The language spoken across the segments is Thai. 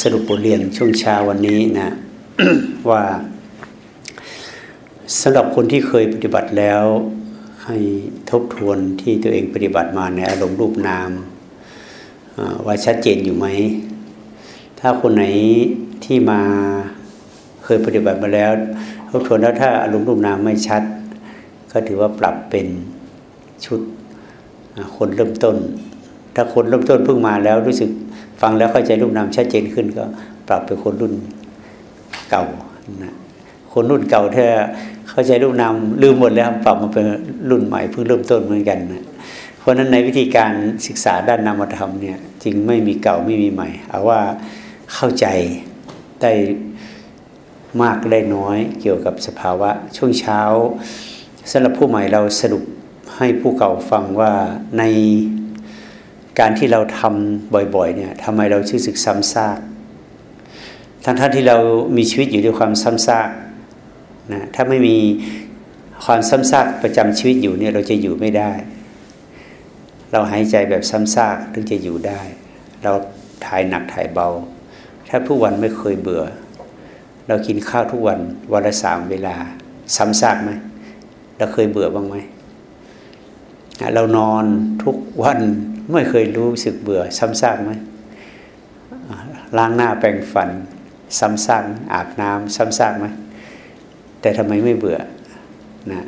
สรุปบทเรียนช่วงเช้าวันนี้นะว่าสำหรับคนที่เคยปฏิบัติแล้ว ให้ทบทวนที่ตัวเองปฏิบัติมาในอารมณ์รูปนามว่าชัดเจนอยู่ไหม ถ้าคนไหนที่มาเคยปฏิบัติมาแล้ว ทบทวนแล้วถ้าอารมณ์รูปนามไม่ชัด ก็ถือว่าปรับเป็นชุดคนเริ่มต้น ถ้าคนเริ่มต้นเพิ่งมาแล้วรู้สึก ฟังแล้วเข้าใจรูปนามชัดเจนขึ้นก็ปรับเป็นคนรุ่นเก่านะคนรุ่นเก่าถ้าเข้าใจรูปนามลืมหมดแล้วปรับมาเป็นรุ่นใหม่เพิ่งเริ่มต้นเหมือนกันนะเพราะฉะนั้นในวิธีการศึกษาด้านนามธรรมเนี่ยจึงไม่มีเก่าไม่มีใหม่เอาว่าเข้าใจได้มากได้น้อยเกี่ยวกับสภาวะ ช่วงเช้าสำหรับผู้ใหม่เราสรุปให้ผู้เก่าฟังว่าใน การที่เราทำบ่อยๆเนี่ยทำไมเราชื่อสึกซ้ำซากทั้งท่านที่เรามีชีวิตอยู่ด้วยความซ้ำซากนะถ้าไม่มีความซ้ำซากประจำชีวิตอยู่เนี่ยเราจะอยู่ไม่ได้ เราหายใจแบบซ้ำซากถึงจะอยู่ได้ เราถ่ายหนักถ่ายเบา ถ้าผู้วันไม่เคยเบื่อ เรากินข้าวทุกวันวันละสามเวลา ซ้ำซากไหมเราเคยเบื่อบ้างไหมเรานอนทุกวัน ไม่เคยรู้สึกเบื่อซ้ำซากไหมล้างหน้าแปรงฟัน ซ้ำซากอาบน้ำซ้ำซากไหมแต่ทำไมไม่เบื่อนะ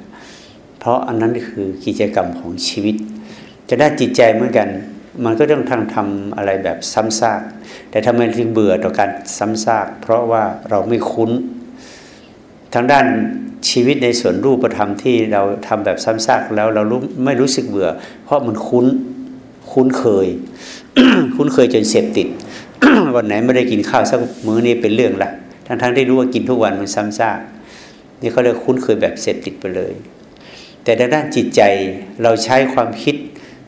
เพราะอันนั้นคือกิจกรรมของชีวิต จะได้จิตใจเหมือนกัน มันก็ต้องทางทำอะไรแบบซ้ำซากแต่ทำไมถึงเบื่อต่อการซ้ำซากเพราะว่าเราไม่คุ้น ทางด้านชีวิตในส่วนรูปธรรมที่เราทำแบบซ้ำซากแล้วเรารู้ไม่รู้สึกเบื่อ เพราะมันคุ้น คุ้นเคย คุ้นเคยจนเสพติด วันไหนไม่ได้กินข้าวสักมื้อนี้เป็นเรื่องละทั้งๆที่รู้ว่ากินทุกวันมันซ้ำซากนี่เขาเรียกคุ้นเคยแบบเสพติดไปเลย แต่ด้านจิตใจเราใช้ความคิด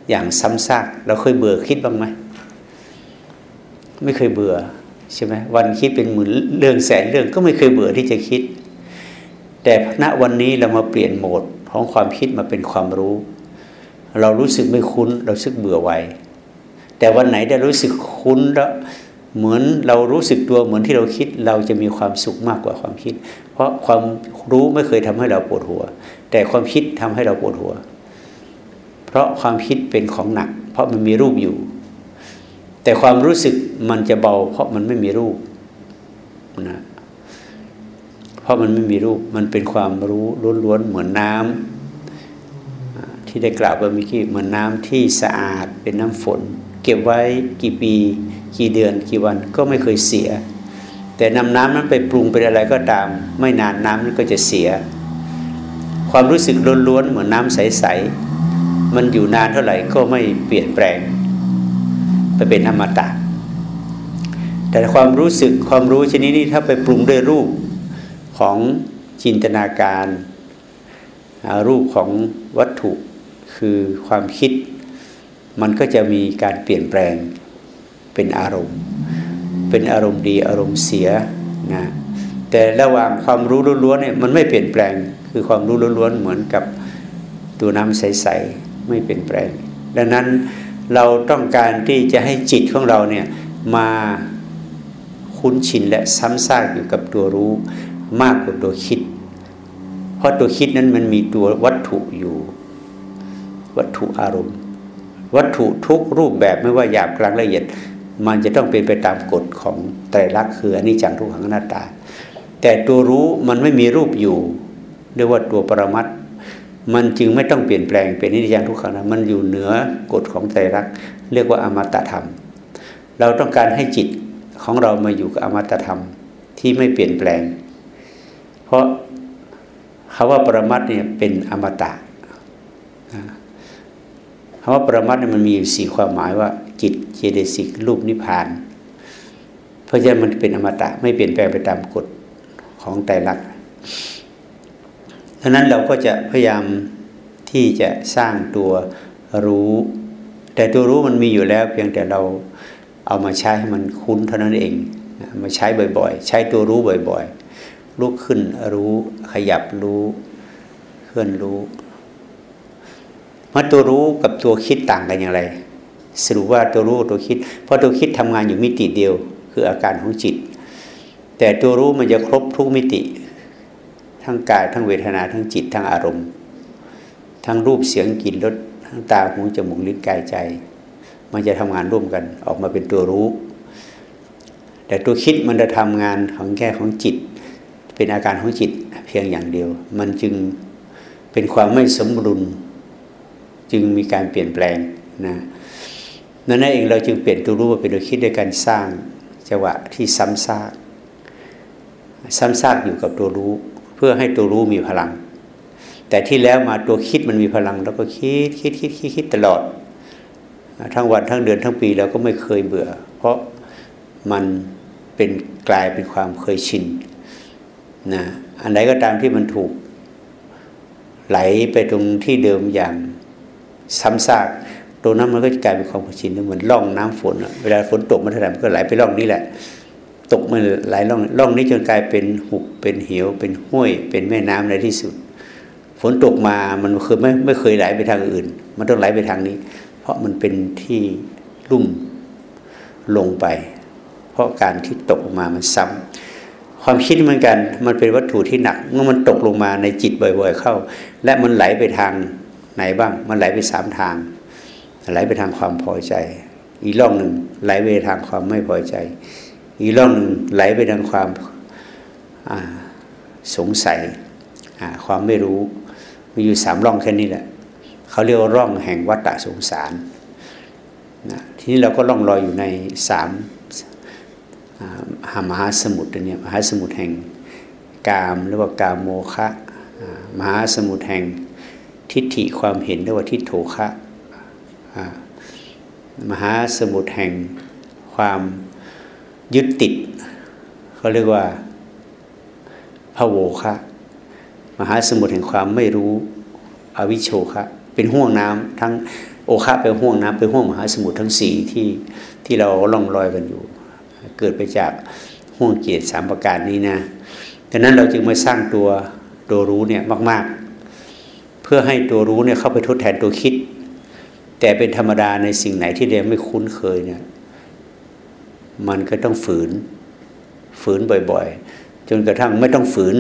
อย่างซ้ำซากเราเคยเบื่อคิดบ้างไหมไม่เคยเบื่อใช่ไหมวันคิดเป็นหมื่นเรื่องแสนเรื่องก็ไม่เคยเบื่อที่จะคิด แต่ณวันนี้เรามาเปลี่ยนโหมดของความคิดมาเป็นความรู้ เรารู้สึกไม่คุ้น เราสึกเบื่อไวแต่วันไหนได้รู้สึกคุ้นแล้วเหมือนเรารู้สึกตัวเหมือนที่เราคิด เราจะมีความสุขมากกว่าความคิด เพราะความรู้ไม่เคยทำให้เราปวดหัว แต่ความคิดทำให้เราปวดหัว เพราะความคิดเป็นของหนัก เพราะมันมีรูปอยู่ แต่ความรู้สึกมันจะเบา เพราะมันไม่มีรูปนะเพราะมันไม่มีรูปมันเป็นความรู้ล้วนๆเหมือนน้ำ ที่ได้กล่าวไปเมื่อกี้เหมือนน้ำที่สะอาดเป็นน้ำฝน เก็บไว้กี่ปี กี่เดือน กี่วันก็ไม่เคยเสีย แต่นำน้ำนั้นไปปรุงเป็นอะไรก็ตาม ไม่นานน้ำนั้นก็จะเสีย ความรู้สึกล้วนๆเหมือนน้ำใสๆมันอยู่นานเท่าไหร่ก็ไม่เปลี่ยนแปลง ไปเป็นอมตะแต่ความรู้สึกความรู้ชนิดนี้ถ้าไปปรุงด้วยรูปของจินตนาการ รูปของวัตถุ คือความคิด มันก็จะมีการเปลี่ยนแปลงเป็นอารมณ์ เป็นอารมณ์ดีอารมณ์เสียนะแต่ระหว่างความรู้ล้วนๆเนี่ยมันไม่เปลี่ยนแปลง คือความรู้ล้วนๆเหมือนกับตัวน้ำใสๆไม่เปลี่ยนแปลง ดังนั้นเราต้องการที่จะให้จิตของเราเนี่ยมาคุ้นชินและซ้ำซากอยู่กับตัวรู้มากกว่าตัวคิด เพราะตัวคิดนั้นมันมีตัววัตถุอยู่ วัตถุอารมณ์ วัตถุทุกรูปแบบไม่ว่าหยาบกลางละเอียด มันจะต้องเป็นไปตามกฎของไตรลักษณ์คืออนิจจังทุกขังอนัตตา แต่ตัวรู้มันไม่มีรูปอยู่เรียกว่าตัวปรมัตมันจึงไม่ต้องเปลี่ยนแปลงเป็นนิจจังทุกขังนะมันอยู่เหนือกฎของไตรลักษณ์เรียกว่าอมตะธรรม เราต้องการให้จิตของเรามาอยู่กับอมตะธรรมที่ไม่เปลี่ยนแปลง เพราะคาว่าปรมัตเนี่ยเป็นอมตะ คำว่าประมัตมันมีสี่ความหมายว่า จิตเจเดสิกรูปนิพพาน เพราะฉะนั้นมันเป็นอมตะไม่เปลี่ยนแปลงไปตามกฎของไตรลักษณ์ดังนั้นเราก็จะพยายามที่จะสร้างตัวรู้ แต่ตัวรู้มันมีอยู่แล้ว เพียงแต่เราเอามาใช้ให้มันคุ้นเท่านั้นเองมาใช้บ่อย ๆ ใช้ตัวรู้บ่อย ๆ ลุกขึ้นรู้ขยับรู้ เคลื่อนรู้ มันตัวรู้กับตัวคิดต่างกันอย่างไร สรุปว่าตัวรู้ตัวคิด เพราะตัวคิดทำงานอยู่มิติเดียว คืออาการของจิต แต่ตัวรู้มันจะครบทุกมิติ ทั้งกายทั้งเวทนาทั้งจิตทั้งอารมณ์ ทั้งรูปเสียงกลิ่นรสทั้งตาหูจมูกลิ้นกายใจ มันจะทำงานร่วมกันออกมาเป็นตัวรู้ แต่ตัวคิดมันจะทำงานของแค่ของจิต เป็นอาการของจิตเพียงอย่างเดียว มันจึงเป็นความไม่สมดุล จึงมีการเปลี่ยนแปลงนะนั่นเองเราจึงเปลี่ยนตัวรู้มาเป็นตัวคิดด้วยการสร้างจังหวะที่ซ้ำซากซ้ำซากอยู่กับตัวรู้ เพื่อให้ตัวรู้มีพลัง แต่ที่แล้วมาตัวคิดมันมีพลัง แล้วก็คิดคิดคิดคิดคิดตลอด ทั้งวันทั้งเดือนทั้งปีเราก็ไม่เคยเบื่อ เพราะมันเป็นกลายเป็นความเคยชินนะอันไหนก็ตามที่มันถูกไหลไปตรงที่เดิมอย่าง ซ้ำซากตรงนั้นมันก็จะกลายเป็นความชินเหมือนร่องน้ำฝนเวลาฝนตกมันถล่มก็ไหลไปร่องนี้แหละ ตกมันไหลร่องร่องนี้จนกลายเป็นหุบเป็นเหว เป็นห้วย เป็นแม่น้ำในที่สุด ฝนตกมามันคือไม่ไม่เคยไหลไปทางอื่น มันต้องไหลไปทางนี้ เพราะมันเป็นที่ลุ่มลงไป เพราะการที่ตกมามันซ้ำความคิดเหมือนกันมันเป็นวัตถุที่หนัก เมื่อมันตกลงมาในจิตบ่อย ๆ เข้า และมันไหลไปทาง ไหนบ้าง มันไหลไปสามทาง ไหลไปทางความพอใจ อีกร่องหนึ่งไหลไปทางความไม่พอใจ อีกร่องหนึ่งไหลไปทางความสงสัยความไม่รู้ มีอยู่สามร่องแค่นี้แหละเขาเรียกว่าร่องแห่งวัฏฏะสงสารนะทีนี้เราก็ล่องลอยอยู่ในสามมหาสมุทรเนี่ยมหาสมุทรแห่งกามหรือว่ากามโมคะมหาสมุทรแห่ง ทิฏฐิความเห็นเรียกว่าทิฏโถคะมหาสมุทรแห่งความยึดติดเขาเรียกว่าพโวคะมหาสมุทรแห่งความไม่รู้อวิโชคะเป็นห่วงน้ำทั้งโอคะเป็นห่วงน้ำเป็นห่วงมหาสมุทรทั้งสี่ที่ที่เราล่องลอยกันอยู่ เกิดไปจากห่วงเกียรติสามประการนี้นะดังนั้นเราจึงมาสร้างตัวตัวรู้เนี่ยมาก ๆ พื่อให้ตัวรู้เนี่ยเข้าไปทดแทนตัวคิด แต่เป็นธรรมดาในสิ่งไหนที่เรียนไม่คุ้นเคยเนี่ยมันก็ต้องฝืน ฝืนบ่อยๆ จนกระทั่งไม่ต้องฝืน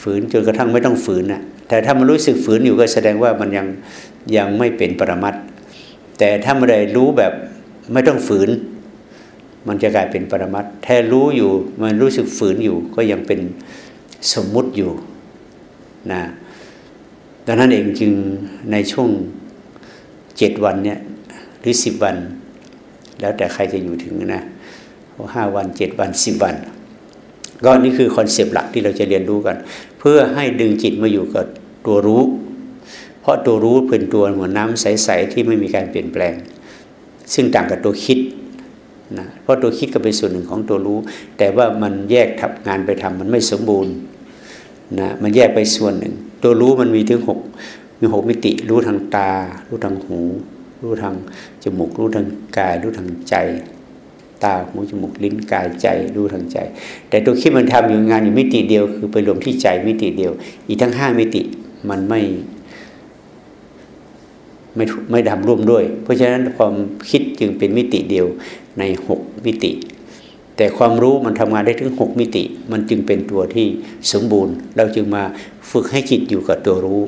ฝืนจนกระทั่งไม่ต้องฝืนนะแต่ถ้ามันรู้สึกฝืนอยู่ก็แสดงว่ามันยังยังไม่เป็นปรมัตแต่ถ้ามันได้รู้แบบไม่ต้องฝืน มันจะกลายเป็นปรมัตแท้รู้อยู่มันรู้สึกฝืนอยู่ก็ยังเป็นสมมุติอยู่นะ ดังนั้นเองจึงในช่วงเจ็ดวันเนี่ยหรือสิบวัน แล้วแต่ใครจะอยู่ถึงนะห้าวันเจ็ดวันสิบวัน ก็นี่คือคอนเซปต์หลักที่เราจะเรียนรู้กัน เพื่อให้ดึงจิตมาอยู่กับตัวรู้ เพราะตัวรู้เป็นตัวเหมือนน้ำใสๆที่ไม่มีการเปลี่ยนแปลง ซึ่งต่างกับตัวคิดนะเพราะตัวคิดก็เป็นส่วนหนึ่งของตัวรู้ แต่ว่ามันแยกทับงานไปทำมันไม่สมบูรณ์นะมันแยกไปส่วนหนึ่ง ตัวรู้มันมีถึงหกมีหกมิติ รู้ทางตา รู้ทางหู รู้ทางจมูก รู้ทางกาย รู้ทางใจ ตาหูจมูกลิ้นกายใจ รู้ทางใจ แต่ตัวคิดมันทำอยู่งานอยู่มิติเดียว คือไปรวมที่ใจมิติเดียว อีกทั้งห้ามิติมันไม่ไม่ไม่ดำร่วมด้วย เพราะฉะนั้นความคิดจึงเป็นมิติเดียวในหกมิติ แต่ความรู้มันทำงานได้ถึงหกมิติ มันจึงเป็นตัวที่สมบูรณ์ เราจึงมาฝึกให้จิตอยู่กับตัวรู้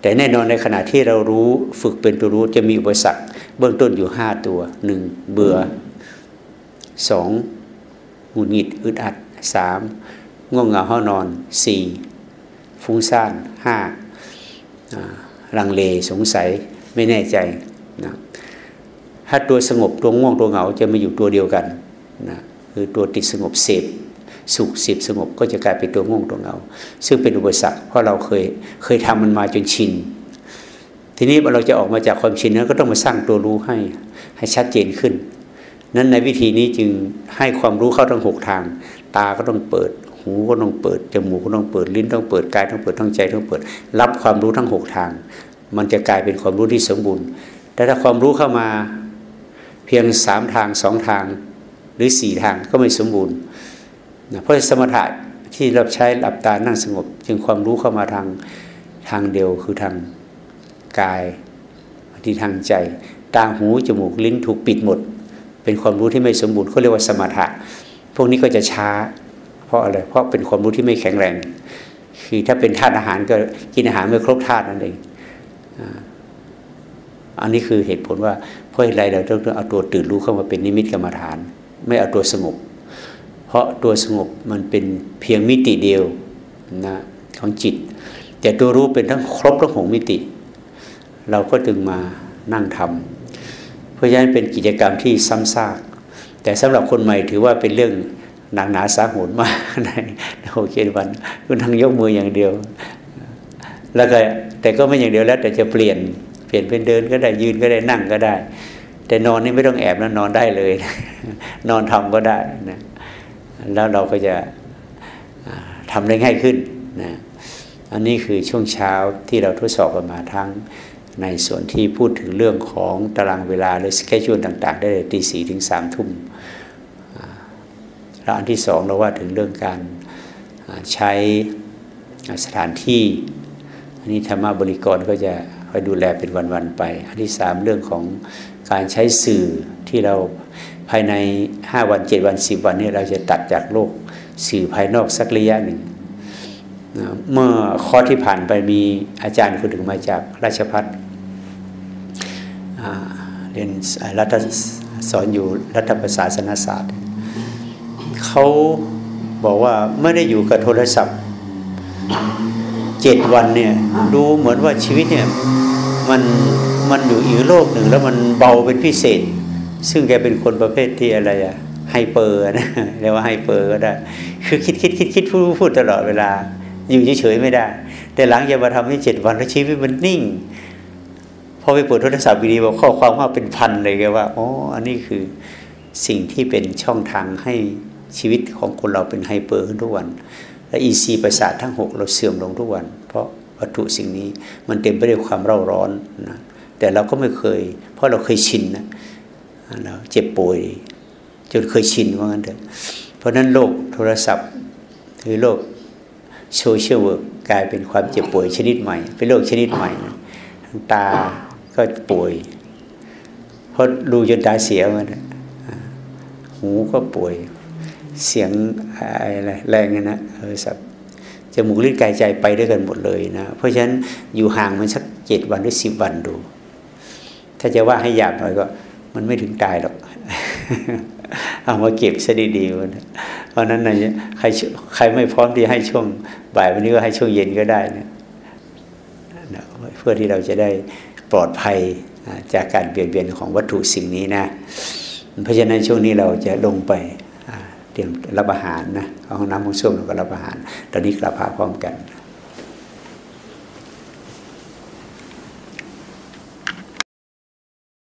แต่แน่นอนในขณะที่เรารู้ฝึกเป็นตัวรู้จะมีอุปสรรคเบื้องต้นอยู่ห้าตัวหนึ่งเบื่อสองหงุดหงิดอึดอัดสามง่วงเหงาห้านอนสี่ฟุ้งซ่านห้าลังเลสงสัยไม่แน่ใจนะถ้าตัวสงบตัวง่วงตัวเหงาจะมาอยู่ตัวเดียวกันนะ คือตัวติดสงบเสพสุขสิบสงบก็จะกลายเป็นตัวง่วงตัวเงา ซึ่งเป็นอุปสรรคเพราะเราเคยเคยทำมันมาจนชิน ทีนี้เราจะออกมาจากความชินนั้นก็ต้องมาสร้างตัวรู้ให้ให้ชัดเจนขึ้น นั้นในวิธีนี้จึงให้ความรู้เข้าทั้งหกทาง ตาก็ต้องเปิด หูก็ต้องเปิดจมูกก็ต้องเปิดลิ้นต้องเปิดกายต้องเปิดทั้งใจต้องเปิด รับความรู้ทั้งหกทาง มันจะกลายเป็นความรู้ที่สมบูรณ์ แต่ถ้าความรู้เข้ามาเพียงสามทางสองทาง รือสี่ทางก็ไม่สมบูรณ์นะเพราะสมถะที่เราใช้หลับตานั่งสงบ จึงความรู้เข้ามาทางทางเดียวคือทางกายที่ทางใจ ตาหูจมูกลิ้นถูกปิดหมด เป็นความรู้ที่ไม่สมบูรณ์เขาเรียกว่าสมถะ พวกนี้ก็จะช้า เพราะอะไรเพราะเป็นความรู้ที่ไม่แข็งแรง คือถ้าเป็นธาตุอาหารก็กินอาหารไม่ครบธาตุนั่นเองอันนี้คือเหตุผลว่าเพราะอะไรเราต้องเอาตัวตื่นรู้เข้ามาเป็นนิมิตกรรมฐาน ไม่เอาตัวสงบ เพราะตัวสงบมันเป็นเพียงมิติเดียวนะของจิต แต่ตัวรู้เป็นทั้งครบทั้งหกมิติ เราก็จึงมานั่งทำเพราะฉะนั้นเป็นกิจกรรมที่ซ้ำซาก แต่สำหรับคนใหม่ถือว่าเป็นเรื่องหนักหนาสาหุนมากในโอเควันคุณทั้งยกมืออย่างเดียว แล้วก็แต่ก็ไม่อย่างเดียวแล้วแต่จะเปลี่ยนเปลี่ยนเป็นเดินก็ได้ยืนก็ได้นั่งก็ได้ แต่นอนนี่ไม่ต้องแอบนะนอนได้เลย นอนทำก็ได้นะแล้วเราก็จะทำได้ง่ายขึ้นนะอันนี้คือช่วงเช้าที่เราทดสอบกันมาทั้งในส่วนที่พูดถึงเรื่องของตารางเวลาหรือสเกจจูต่าง ๆ ได้ตีสี่ถึงสามทุ่มแล้วอันที่สองเราว่าถึงเรื่องการใช้สถานที่อันนี้ธรรมบริกรก็จะ คอยดูแลเป็นวันๆไปอันที่สามเรื่องของการใช้สื่อที่เราภายใน 5 วัน 7 วัน 10 วันนี้เราจะตัดจากโลกสื่อภายนอกสักระยะหนึ่งเมื่อข้อที่ผ่านไปมีอาจารย์คนหนึ่งมาจากราชพัฒเรียนรัฐสอนอยู่รัฐประศาสนศาสตร์ เขาบอกว่าไม่ได้อยู่กับโทรศัพท์เจ็ดวันเนี่ยดูเหมือนว่าชีวิตเนี่ย มันมันอยู่อีกโลกหนึ่ง แล้วมันเบาเป็นพิเศษ ซึ่งแกเป็นคนประเภทที่อะไรอะไฮเปอร์นะเรียกว่าไฮเปอร์ก็ได้ คือคิดคิดคิดคิดพูดพูดตลอดเวลา อยู่เฉยๆไม่ได้ แต่หลังจากมาทำให้เจ็ดวันแล้วชีวิตมันนิ่งพอไปเปิดโทรศัพท์วิดีโอข้อความว่าเป็นพันเลยแกว่าอ๋ออันนี้คือสิ่งที่เป็นช่องทางให้ชีวิตของคนเราเป็น hyper ขึ้นทุกวัน และอินทรีย์ประสาททั้งหกเราเสื่อมลงทุกวัน เพราะ วัตถุสิ่งนี้ มันเต็มไปด้วยความเร่าร้อนนะแต่เราก็ไม่เคย เพราะเราเคยชินนะเราเจ็บป่วยจนเคยชินว่างั้นเถอะเพราะนั้นโลกโทรศัพท์คือโลก social workกลายเป็นความเจ็บป่วยชนิดใหม่ เป็นโรคชนิดใหม่นะทางตาก็ป่วย เพราะดูจนตาเสียมันหูก็ป่วย เสียงอะไรแรงนะเออสับ จมูกลิ้นกายใจไปด้วยกันหมดเลยนะ เพราะฉะนั้นอยู่ห่างมันสักเจ็ดวันหรือสิบวันดู ถ้าจะว่าให้หยาบหน่อยก็ มันไม่ถึงตายหรอก เอามาเก็บซะดีๆเพราะนั้นนะใครใครไม่พร้อมที่ให้ช่วงบ่ายวันนี้ก็ให้ช่วงเย็นก็ได้นะเพื่อที่เราจะได้ปลอดภัยจากการเปลี่ยนเปลี่ยนของวัตถุสิ่งนี้นะ เพราะฉะนั้นช่วงนี้เราจะลงไป เตรียมรับอาหารนะห้องน้ำห้องส้วมเราก็รับอาหาร ตอนนี้กลับพาพร้อมกัน